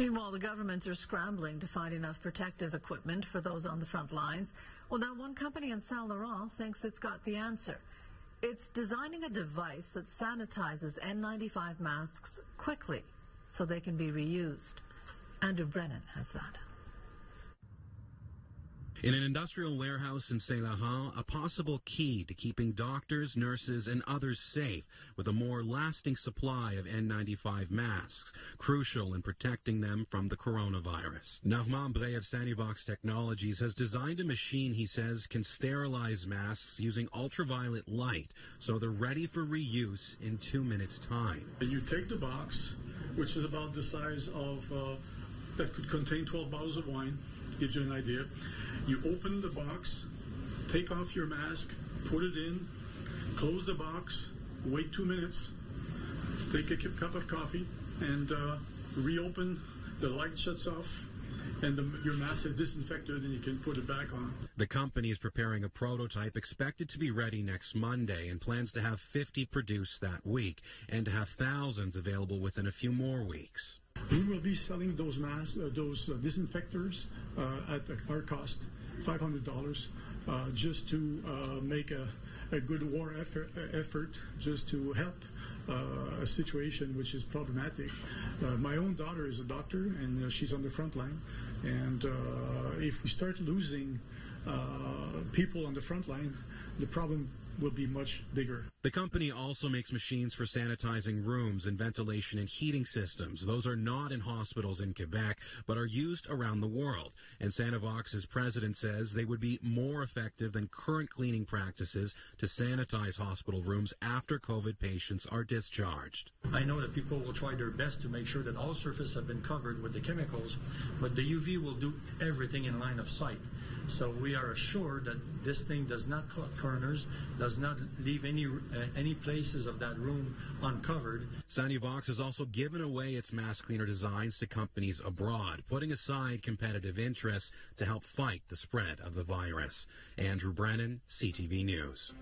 Meanwhile, the governments are scrambling to find enough protective equipment for those on the front lines. Well, now one company in Saint Laurent thinks it's got the answer. It's designing a device that sanitizes N95 masks quickly so they can be reused. Andrew Brennan has that. In an industrial warehouse in Saint Laurent, a possible key to keeping doctors, nurses, and others safe with a more lasting supply of N95 masks, crucial in protecting them from the coronavirus. Normand Brais of Sanuvox Technologies has designed a machine he says can sterilize masks using ultraviolet light so they're ready for reuse in two minutes' time. You take the box, which is about the size of, uh, that could contain 12 bottles of wine, gives you an idea. You open the box, take off your mask, put it in, close the box, wait two minutes, take a cup of coffee, and uh, reopen. The light shuts off, and the, your mask is disinfected, and you can put it back on. The company is preparing a prototype expected to be ready next Monday and plans to have 50 produced that week and to have thousands available within a few more weeks. We will be selling those masks, uh, those uh, disinfectors uh, at our cost, $500, uh, just to uh, make a, a, good war effort, effort, just to help uh, a situation which is problematic. my own daughter is a doctor, and she's on the front line. And if we start losing people on the front line, the problem will be much bigger. The company also makes machines for sanitizing rooms and ventilation and heating systems. Those are not in hospitals in Quebec, but are used around the world. And Sanuvox's president says they would be more effective than current cleaning practices to sanitize hospital rooms after COVID patients are discharged. I know that people will try their best to make sure that all surfaces have been covered with the chemicals, but the UV will do everything in line of sight. So we are assured that this thing does not cut corners, does not leave any uh, any places of that room uncovered. Sanuvox has also given away its mask cleaner designs to companies abroad, putting aside competitive interests to help fight the spread of the virus. Andrew Brennan, CTV News.